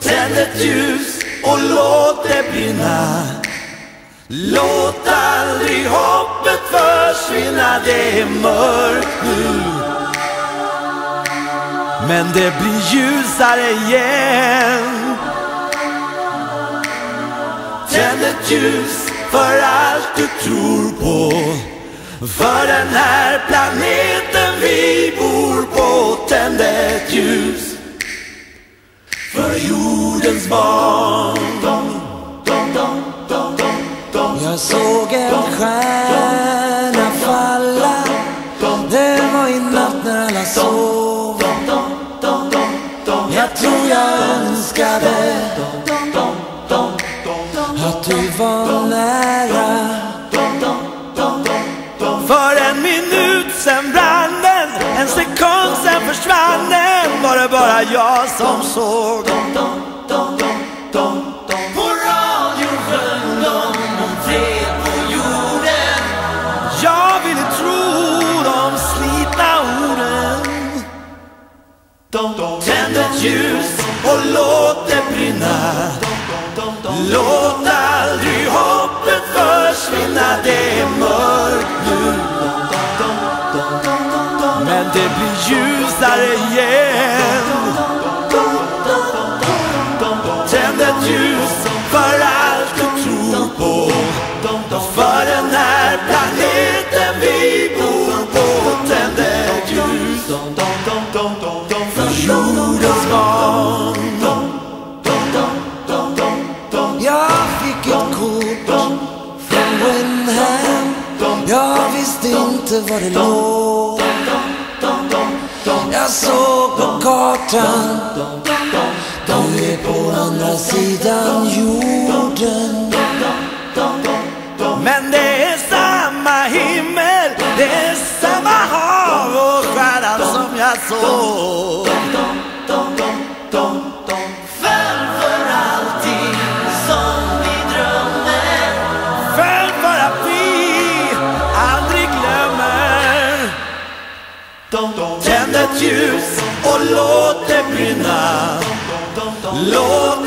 Tänd ett ljus och låt det brinna Låt aldrig hoppet försvinna Det är mörkt nu men det blir ljusare igen. Tänd ett ljus för allt du tror på. För den här planeten vi bor på. Tänd ett ljus för jordens barn. Jag såg en stjärna tror jag önskade. Att du var nära. För en minut sen brann den. En sekund sen försvann den. Var det bara jag som såg och låt det brinna. Låt aldrig hoppet försvinna. Det är mörkt nu. Men det blir ljusare igen. Fick ett kort från Wenham Jag visste inte var det låg Jag såg på kartan. Du är på andra sidan jorden. Men det är samma himmel, det är samma hav och stjärnan som jag såg. Tänd ett ljus och låt det brinna. Låt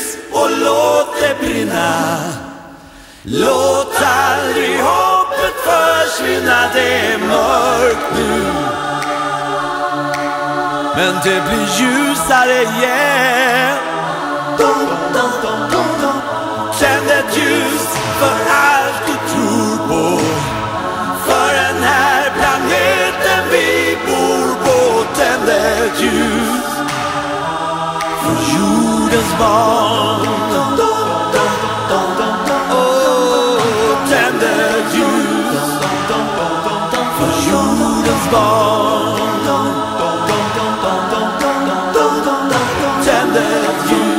det brinna. Låt aldrig hoppet försvinna Det är mörkt nu. Men det blir ljusare igen. Tänd ett ljus för allt du tror på. För den här planeten vi bor på Tänd ett ljus. För jordens barn. love you.